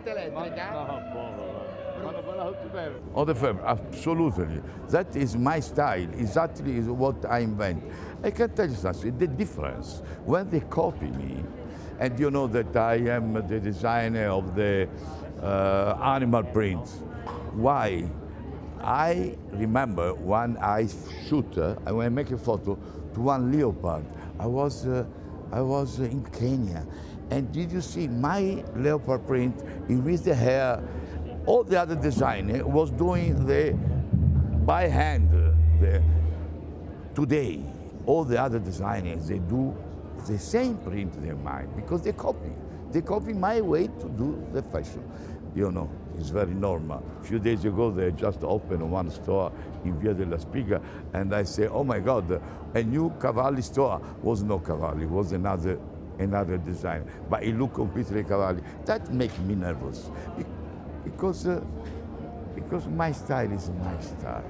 bicicletta elettrica? No, povero. Fanno quella tutti bene. On the firm, absolutely. That is my style. Exactly is what I invent. I can tell you something. The difference when they copy me, and you know that I am the designer of the uh, animal prints. Why? I remember when I shoot, uh, when I make a photo to one leopard. I was, uh, I was in Kenya, and did you see my leopard print in with the hair? All the other designer was doing the by hand. The, today, all the other designers they do the same print in mind because they copy. They copy my way to do the fashion. You know, it's very normal. A few days ago, they just opened one store in Via della Spiga, and I say, oh my God, a new Cavalli store was no Cavalli, was another another design, but it looked completely Cavalli. That makes me nervous because uh, because my style is my style.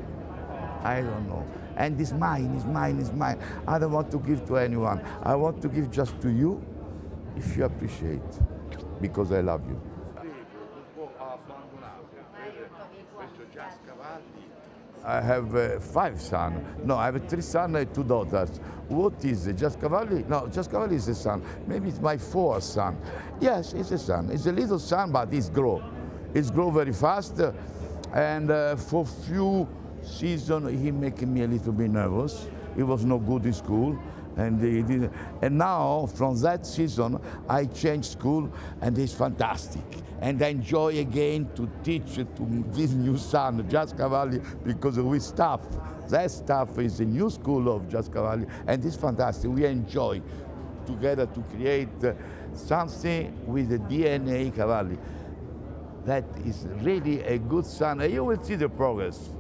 I don't know. And it's mine, it's mine, it's mine. I don't want to give to anyone. I want to give just to you if you appreciate, because I love you. I have uh, five sons. No, I have three sons and two daughters. What is it? Just Cavalli? No, Just Cavalli is a son. Maybe it's my fourth son. Yes, it's a son. It's a little son, but it's grow. It's grow very fast. And uh, for few seasons, he making me a little bit nervous. He was no good in school. And, he did, and now, from that season, I changed school, and it's fantastic. And I enjoy again to teach to this new son, Just Cavalli, because we staff. That staff is the new school of Just Cavalli, and it's fantastic. We enjoy together to create uh, something with the DNA Cavalli. That is really a good son. And you will see the progress.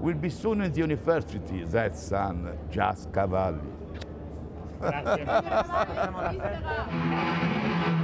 Will be soon in the university, that son, Just Cavalli. Grazie.